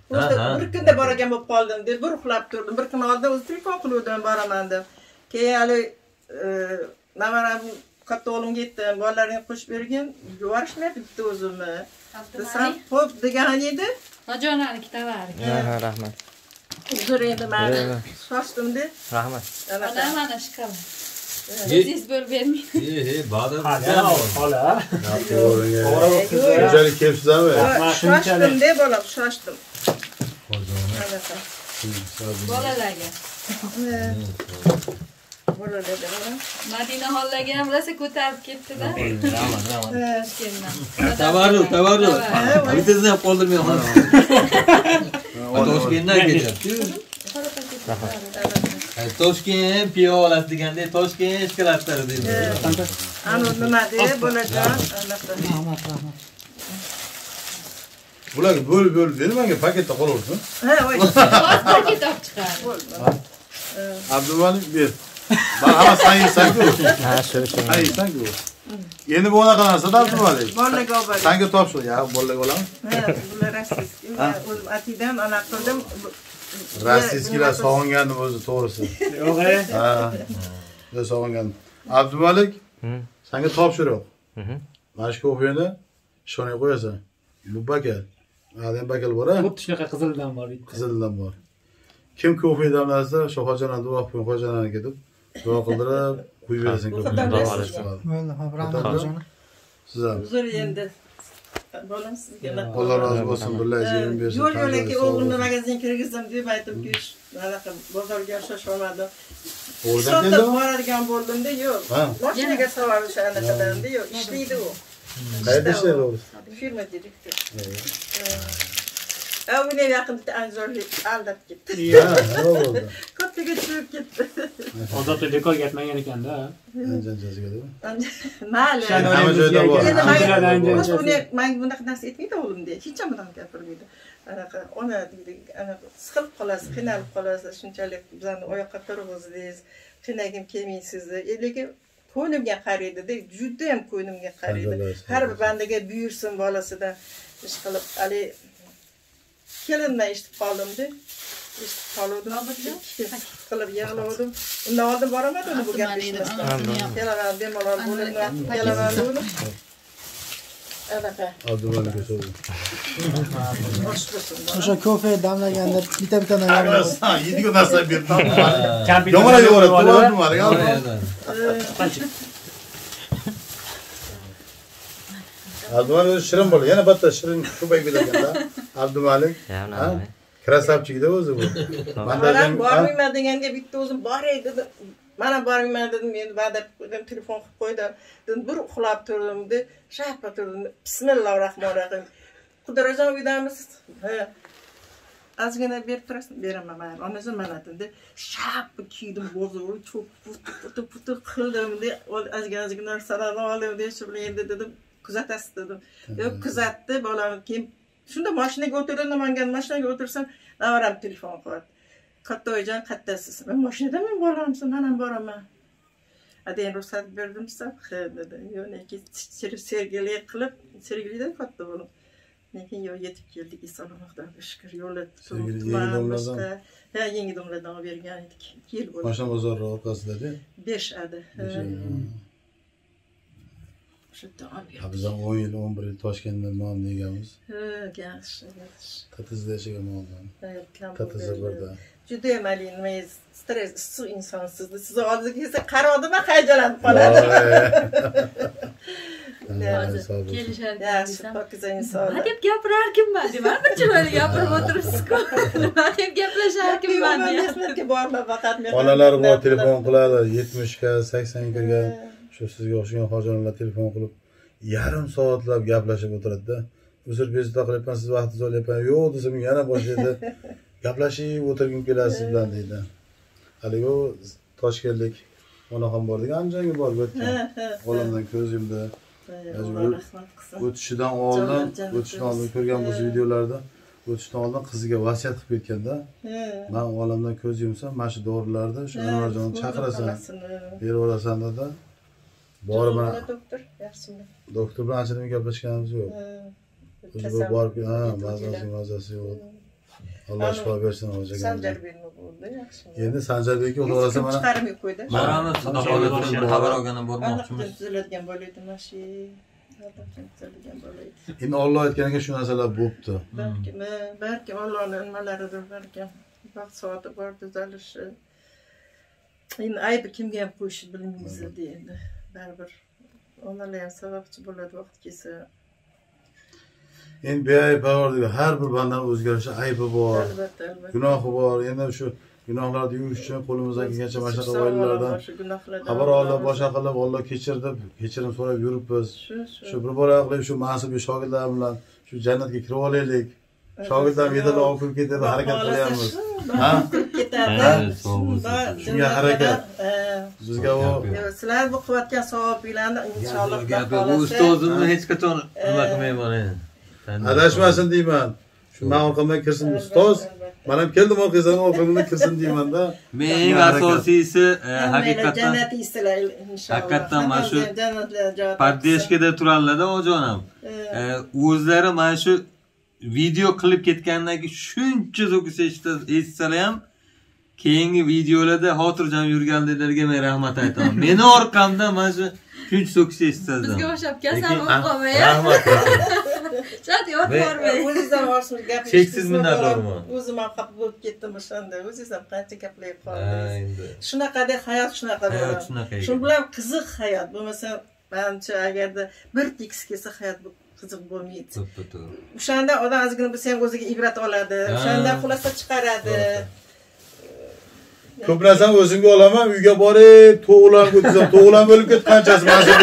bir kunda boradigan bo'lib qoldim deb bir uxlab turdim. Bir kun oldin o'zi telefon qiluvdim boraman deb. Keyin hali e, navaram katta o'g'lim ketdi bolalaringni qo'shib bergin yuborishmayapti bitta o'zimni. Desam xo'p degan edi. Nojonalik tovarik. ha rahmat. Uzr endi man shoshdimda rahmat. Onam mana shu kabi. Ye- O'zingiz bo'lib bermang. e he bada hola xo'jalik kelibsizlarmi shoshdim deb bolam shoshdim. Bolalarga. Madina xollaga ham rosa ko'tarib ketdi-da. Tabarruk tabarruk bittasini ham qoldirmayman toshkentdan kelyapti toshkent piyolasi deganda toshkent shokolatlari deydi. Anu nima deb bolajon anaqa bularga bo'lib bo'lib ber manga paketda qolaversin. Ha paket olib chiqardi. abdumalik ber man hammasini yeysanku ha shu shu yeysanku endi bu unaqa narsada abdumalik bolaga olib sanga topshir ya bolaga olaman Ha, bular rossiyskiy. O'zim atidan anaqa qildim. rossiyskiylar sog'ingandim o'zi to'g'risi yo'q e ha juda sog'ingandim abdumalik sanga topshiriq Mhm. mana shu kofeni ishxonaga qo'yasan bu bakal hadem bakal bor a xuddi shunaqa qizildan bor qizildan bor kim kofe damlasa shu hojiona duo qilib hojonaniga deb duo qildirib quyib berasan siz ham Uzr endi. Bolam sizga alloh rozi bo'lsin yerim bersin Yo'l yo'lakay o'g'limni bo'lsin. magazin kirgizdim deb aytib kesh. Anaqa bozorga shoshmadim. O'g'lidan Sotib keldimi boradigan bo'ldimda yo'q. Mashinaga savar o'sha anaqadanda yo'q. Ishlaydi u. qayerda ishlaydi o'g'li Firma direktori. Ha, uni yaqinda anjorlik aldab ketdi. ha nima bo'ldi Kattaga tushib ketdi. ozodlik bekorga aytmagan ekanda anjanchasiga deb Mayli. Hamma joyda bor. Buni man bunaqa narsa aytmaydi o'g'lim deydi. Hech ham bunaqa gapirmaydi. Anaqa ona deydi, anaqa siqilib qolasiz, qiynalib qolasiz, shunchalik bizani oyoqqa turg'izdingiz, qiynagim kelmaysiz. Lekin ko'nimga qaraydi-da, juda ham ko'nimga qaraydi. Har bir bandaga buyursin bolasidan ish qilib, ali kelindan eshitib qoldim-da. Eshitib qoldim. qilib yig'lavdim. Undan oldin boramadim bu gapni. Kelaman bemalol bo'lib, kelaman bo'lib. Anaqa, abdumalikga so'radim osh bo'lsin. o'sha kofe damlaganda bitta bitta nagaramiz Ha, yeydigan narsa berib abdumalik kompyuter yomonlar abdumalik o'zi shirin bola yana bitta shirin ko'payib ketaganda abdumalik krasavchikda o'zi bu ha? bormayman deganga bitta o'zim boray dedim. Mana bormayman dedim, endi va'da qildim, telefon qilib qo'ydim. Dedim, bir uxlab turdim, de, shappa turdim. Bismillohi rohmanir rohim. Qudirajon uydamisiz? Ha. Ozgina berib turasizmi? Beraman man. Onajon mana dedi. Shappa kiydim, bozor, cho'p, putu putu qildim, de, ozgina ozgina narsalarni oldim, de, shu bilan endi dedim, kuzatasiz dedim. Yo'q, kuzatdi, bolam keyin shunda mashinaga o'tirdim, namangan mashinaga o'tirsam, navaram telefon qilyapti. Katta oyijon qattasiz. Men mashinadaman boramsiz, men ham boraman. Adeyn ruxsat berdimsa, ha dedi. Yo'q, lekin sergeli qilib, sergelidan katta bo'lib. Lekin yo'q yetib keldik, eson Xudoga shukr. Yo'lda Sergeli yangi domladan? Ha, yangi domladan olib bergan edik. 2 yil bo'ldi. mashina bozori orqasidada 5 adi. Ha, O'sha olib Ha, berdik. biz ham 10 yil 11 yil toshkentda non yeganmiz Ha, yaxshi, yaxshi. tatizda yashagan tatizda bo'ldi. birda judayam haligi nima stress issiq insonsiz sizni oldingizga kelsa qarodimi hayajonlanib qoladi kelishadi yaxshi pokiza nima insonlar deb gapirarkanman deyman bir chiroyli gapirib o'tiribsizku nima deb mehnatga borma faqat onalar bor telefon qiladi yetmishga saksonga kirgan shu sizga o'xshagan hojijonalar telefon qilib yarim soatlab gaplashib o'tiradida. Uzr bezovta qilyapman siz vaqtingizni olyapman yo'q desam yana boshlaydi gaplashib o'tirgim keladi siz bilan deydi. Haligi toshkentlik onaxon bor degan andijonga borib o'tgan. Olamdan ko'z yumdi. O'tishidan oldin o'tishidan oldin ko'rgan bo'lsa videolarda o'tishidan oldin qiziga vasiyat qilib ketganda man olamdan ko'z yumsam mana shu dorilarni shu anvarjonni chaqirasan berib yuborasan dedi borib mana doktor yaxshimi doktor bilan anchadan gaplashganimiz yo'q o'zi borib ha mazasi mazasi yo'q alloh shifo bersin hojaga sanjarbekmi bo'ldi yaxshimi endi sanjarbekka xudo xohlasa mana chiqarmay qo'ydi xohlasa xabar olganda bormoqchimiz allaqachon tuzaladigan bo'laydi mana shu endi olloh aytganiga shu narsalar bo'libdi balkim balkim ollohni nimalaridir balkim vaqt soati bor tuzalishi endi aybi kimga ham qo'yishni bilmaymiz endi baribir onalar ham sababchi bo'ladi vaqt kelsa. Endi beayb parvardigor har bir bandani o'zgarishi aybi bor. Albatta albatta. Gunohi bor. Endi shu gunohlarni yuvish uchun qo'limizdan kelgancha mana shunaqa oilalardan xabar olib boshqa qilib olloh kechir deb kechirim so'rab yuribmiz. Shu bir bora qilib shu mansub shogirdlar bilan shu jannatga kirib olaylik. Shogirdlar medallar olib kirib ketadi harakat qilyapmiz. ha ketadi. Shunga harakat. Ha. bizga u Yo, sizlar bu qilayotgan savobinglarni inshaalloh gapi u ustozimni hech qachon nima qilmayman endi adashmasin deyman. Shu man orqamdan kirsin ustoz. man ham keldim orqangizdan orqamdan kirsin deymanda men eng asosiysi e, haqiqatdan Haqiqatdan mana shu poddержкада turadilarda. E, o'zlari mana shu video qilib ketgandan keyin shuncha zo'kis eshitsalar ham keyingi videolarda xotirjam yurganliklariga men rahmat aytaman. Meni orqamdan mana shu shuncha so'kis eshitsalar bizga o'xshab kasal bo'lib rahmat chat ham oshmiz gap Cheksiz minnatdorman. o'zim ham xafa bo'lib ketdim o'shanda. O'ziz ham qancha gaplarga Ha, qoldingiz shunaqada hayot shunaqa hayot bo'ladi shunaqa shu bilan qiziq hayot. Bo'lmasa manimcha agarda bir tekis kelsa hayot bu qiziq bo'lmaydi. To'ppa to'g'ri o'shanda odam ozgina bo'lsa ham o'ziga ibrat oladi. Ha. o'shanda xulosa chiqaradi ko'p narsani o'zimga olaman uyga borib to'g'lanib o'tizam to'g'lan bo'lib ketdi qanchasi mansub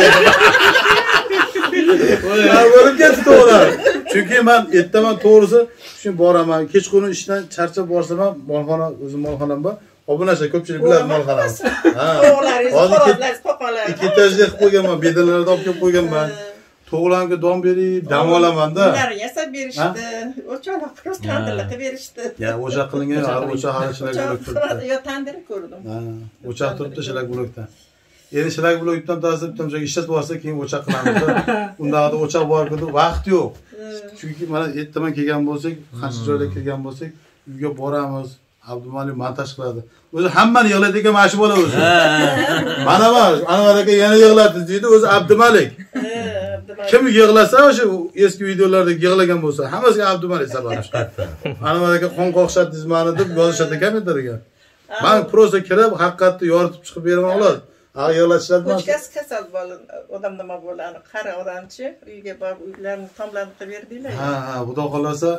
bo'lib ketdi to'g'lan chunki man ertaman to'g'risi shu boraman kechqurun ishdan charchab borsam ham molxona o'zim molxonam bor. Obunachi ko'pchilik biladi molxonamni ha. To'g'laringiz hozir ikki- etajli qilib qo'yganman bedalarni olib kelib qo'yganman to'g'langa dom berib dam olamanda. Ular yasab berishdi. Qurib tandirlar qilib berishdi. Ya o'choq qilingan o'choq hali shlak bo'lak turibdi yo tandir ko'rdim. Ha, o'choq turibdi shlak bo'lakda endi shlak bo'lak bitta bitta joyga ishlatib yuborsa keyin o'choq qilamiz undagida o'choq bor edi vaqt yo'q. Chunki mana ertaman kelgan bo'lsak qancha joyda kirgan bo'lsak uyga boramiz. Abdumalik montaj qiladi. O'zi hammani yig'laydigan mana shu bola o'zi mana bor anvar aka yana yig'ladi deydi o'zi abdumalik kim yig'lasa o'sha eski videolarda yig'lagan bo'lsa hammasiga abdumalik sababchi anvar aka qon qoqshatdingiz mani deb yozishadi kommentariyga. Man просто kirib haqiqatni yoritib chiqib beraman xolos yig'latishadi ko'chkasi kasal bola odam nima bo'ladi qari odamchi uyga borib uylarni tomlarini qilib berdinglar ha ha xudo xohlasa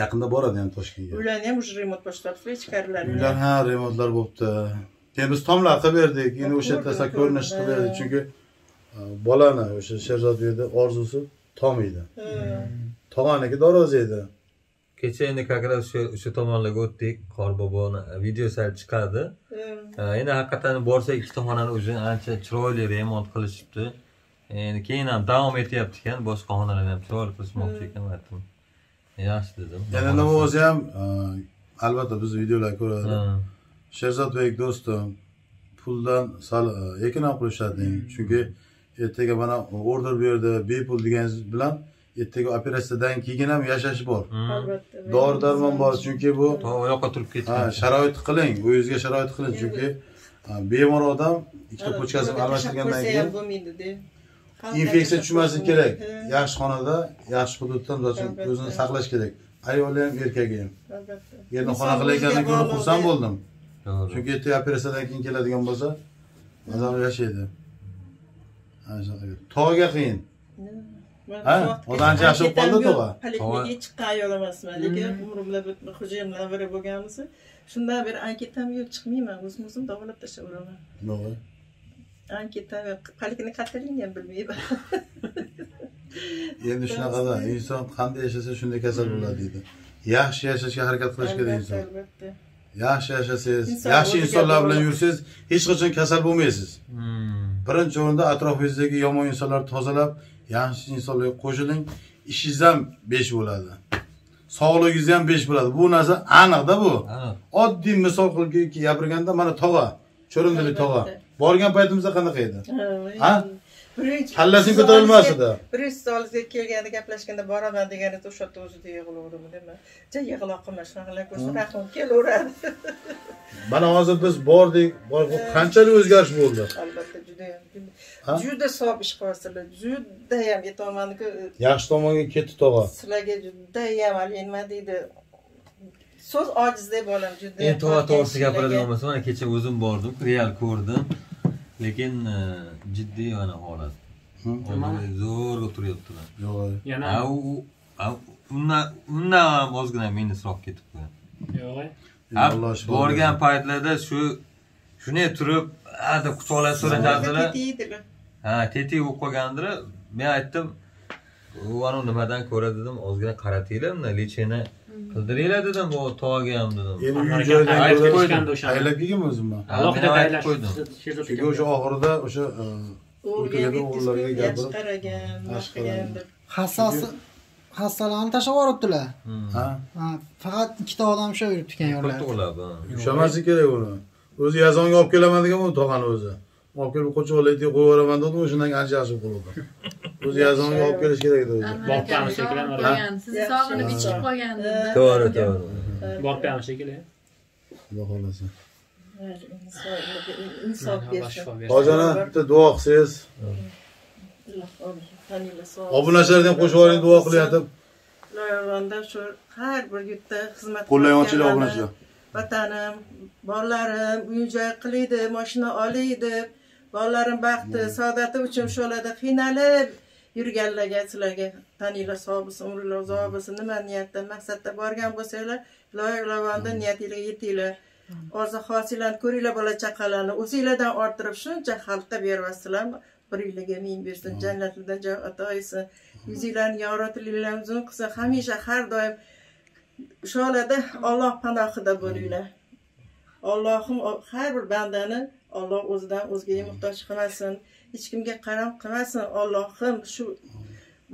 yaqinda boradi ham toshkentga. Uylarni ham уже remont boshlabsizlar ichkarilarini uylar ha remontlar bo'libdi. Keyin biz tomlar qilib berdik endi o'sha yerda ko'rinish qilib berdik. chunki bolani o'sha sherzod yerda orzusi tom edi. Tog'aniki doroza edi. Kecha endi как раз shu shu tomonlarga o'tdik. Qorboboni videosi chiqadi. Endi haqiqatdan borsa ikkita xonani o'zi ancha chiroyli remont qilishibdi. Endi keyin ham davom etyapti ekan. Boshqa xonalarni ham chiroyli qilishmoqchi ekan aytdim. Yaxshi dedim. Yana nima bo'lsa ham albatta biz videolar ko'radi. Sherzodbek do'stim puldan sal e, erkin ham qilishading chunki ertaga mana order berdi bepul deganingiz bilan ertaga operatsiyadan keyin ham yashash bor. Hmm. albatta dori darmon bor chunki bu to oyoqqa turib ketgan sharoit qiling o'zingizga sharoit qiling chunki bemor odam ikkita pochkasini almashtirgandan keyin bo'lmaydida infeksiya tushmasligi kerak. Yaxshi xonada yaxshi hududda misol uchun o'zini saqlash kerak. Ayoli ham erkagi ham endi xona qilayotgandan keyin xursand bo'ldim. Chunki ertaga operatsiyadan keyin keladigan bo'lsa mazali yashaydi tog'ga qiyin. Ha, odancha yaxshi bo'lib qoldi tog'a. Poliklinikaga chiqqan ayol emasman. Lekin umrimda bir xo'jayim bilan biri bo'lganmiz shundan beri anketam yo'q chiqmayman. O'zim o'zim davolab tashlayveraman Nima? anketam yo'q. Poliklinika qayerligini ham bilmayman. Endi shunaqada inson qanday yashasa shunday kasal bo'ladi deydi. Yaxshi yashashga harakat qilish kerak inson. albatta. Yaxshi yashasangiz yaxshi insonlar bilan yursangiz hech qachon kasal bo'lmaysiz. Hmm. Birinchi o'rinda atrofingizdagi yomon insonlarni tozalab yaxshi insonlarga qo'shiling ishingiz ham besh bo'ladi. Sog'ligingiz ham besh bo'ladi. Bu narsa aniqda bu. Oddiy misol qilib gapirganda mana tog'a cho'rimdili tog'a. Borgan paytimizda qanaqa edi? Ha? Birinchi kallasini ko'tarolmasdi birinchi stolizga kelganda gaplashganda boraman deganida o'sha yerda o'zida yig'laverdim deman ja yig'loq qilma shunaqalar ko'rsa rahmim kelaveradi. Mana hozir biz bordik bor bu qanchalik o'zgarish bo'ldi? Albatta judayam. Juda savob ish qilyapsizlar judayam aytyapmanku yaxshi tomonga ketdi tog'a. Sizlarga judayam haligi nima deydi. So'z ojizdek bolam judayam. Endi to'g'ri to'g'risi gapiradigan bo'lsa mana kecha o'zim bordim real ko'rdim lekin e, jiddiy mana holat. Zo'rg'a turyaptilar yo'q undan ham ozgina minusroq ketib qo'ygan yo'q borgan paytlarda shu shunday turib ha deb quchoqlab so'rashardilar ha tetik bo'lib qolgandilar men aytdim u anavi nimadan ko'ra? dedim. Ozgina qaratinglar unda lecheni qildiringlar dedim bu tog'ga ham dedim. Endi uy joydan aytib o'shani. taylab kelganmi o'zimman Ha, alohida aytib qo'ydim. o'sha oxirida o'sha e, o'rtaga o'g'illarga gapirib qaragan Hassasi hastalarni tashlab yuboribdilar. ha? Ha, faqat ikkita odam ushlab yuribdi ekan yo'llar. to'g'lab ushlamaslik kerak uni. O'zi yazonga olib kelaman degan u tog'ani o'zi olib kelib qo'chqorlaydiga qo'yib yuboraman dedi o'shandan ancha yaxshi bo'ldi o'zi yazonga olib kelish kerak edi o'zi Borib kelamiz shekillan, sizni sog'inib ichib qolgan dedi to'g'ri to'g'ri. kelamiz shekilli. Xudo xohlasa. Insof bersin hojona bitta duo qilsangiz. Obunachilardan qo'shib yuboring duo qilyotib loyonda shu har bir yurtda xizmat qo'llayotchilar obunachilar vatanim bolalarim uy joy qilaydi moshina olaydi bolalarim baxti saodati uchun shularda qiynalib yurganlarga sizlarga taninglar sog' bo'lsin umringlar uzoq bo'lsin. Nima niyatda maqsadda borgan bo'lsanglar iloyo ilovonda niyatinglarga yetinglar. Orzu hosillarni ko'ringlar bola chaqalarni o'zinglardan orttirib shuncha xalqqa beryapsizlar biringlarga ming bersin jannatlardan joy ato etsin yuzinglarni yoritilinglarni uzun qilsin hamisha har doim shularda olloh panohida bo'linglar. Ollohim o- har bir bandani olloh o'zidan o'zgaga muhtoj qilmasin. Hech kimga qaram qilmasin. Ollohim shu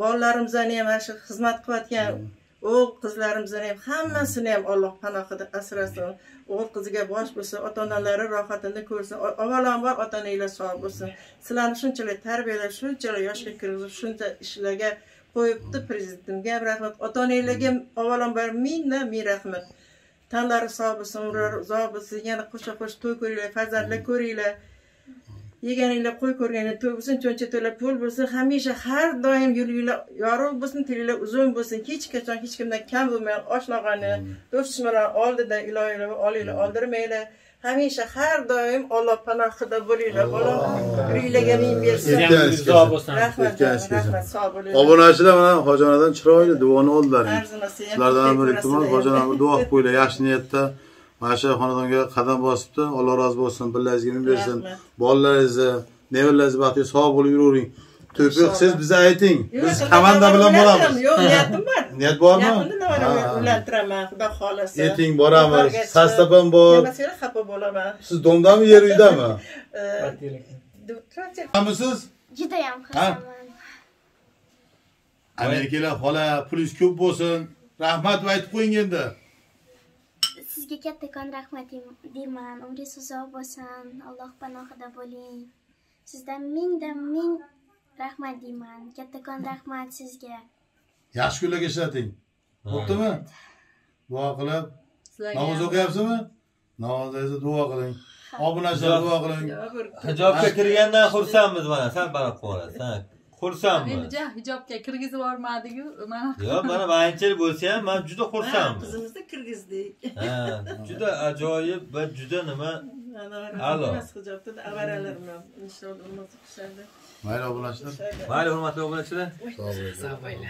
bolalarimizni ham mana shu xizmat qilayotgan o'g'il qizlarimizni ham hammasini ham olloh panohida asrasin. O'g'il qiziga bosh bo'lsin ota onalari rohatini ko'rsin avvalambor ota onanglar sog' bo'lsin. Sizlarni shunchalik tarbiyalab shunchalik yoshga kirgizib shuncha ishlarga qo'yibdi prezidentimga ham rahmat. Ota onanglarga avvalambor mingdan ming rahmat tanlari sog' bo'lsin umrlari uzoq bo'lsin yana qo'sha qo'sh to'y ko'ringlar farzandlar ko'ringlar. Yeganinglar qo'y ko'rganda to'y bo'lsin cho'ncha to'lab pul bo'lsin hamisha har doim yo'linglar yorug' bo'lsin tilinglar uzun bo'lsin. Hech qachon hech kimdan kam bo'lmang oshnog'ani do'st dushmanlar oldida iloylar olinglar oldirmanglar hamisha har doim olloh panohida bo'linglar bolam yuringlarga ming bersin. rahmat rahmat sog' bo'linglar. Obunachilar mana hojonadan chiroyli duoni oldilar. Sizlardan bir ko'rasizlar, iltimos hojona duo qilib qo'yinglar yaxshi niyatda. Mana shu xonadonga qadam bosibdi. Alloh rozi bo'lsin billaringizga ming bersin bolalaringizni nevaralaringiz baxtiga sog' bo'lib yuravering to'piq siz biza ayting biz komanda bilan boramiz yo'q niyatim bor niyat bormi uylantiraman xudo xohlasa Yeting, boramiz. Safarga chiqib, Sastap ham bor. xafa bo'laman siz domdami yer uydami Hamisiz? judayam xursandman amerikalar xola pulingiz ko'p bo'lsin. Rahmat va aytib qo'ying endi. Sizga kattakon rahmat deym- deyman. Umringiz uzoq bo'lsin. Alloh panohida bo'ling. Sizdan mingdan ming rahmat deyman kattakon rahmat sizga. Yaxshi kunlarga ishlating bo'ptimi? Duo qilib. Namoz o'qiyapsizmi? Namozingizda duo qiling. Obunachilar duo qiling. hijobga kirgandan xursandmiz mana. San qilib xursandmi endi ja hijobga kirgizib yubormadiku mana. Yo'q mana manchil bo'lsa ham man juda xursandman qizimizni kirgizdik. Ha juda ajoyib va juda nima? Ana, Alo. hijobda avaralar bilan inshaalloh nasib qilishadi mayli obunachilar mayli hurmatli obunachilar sog' bo'ling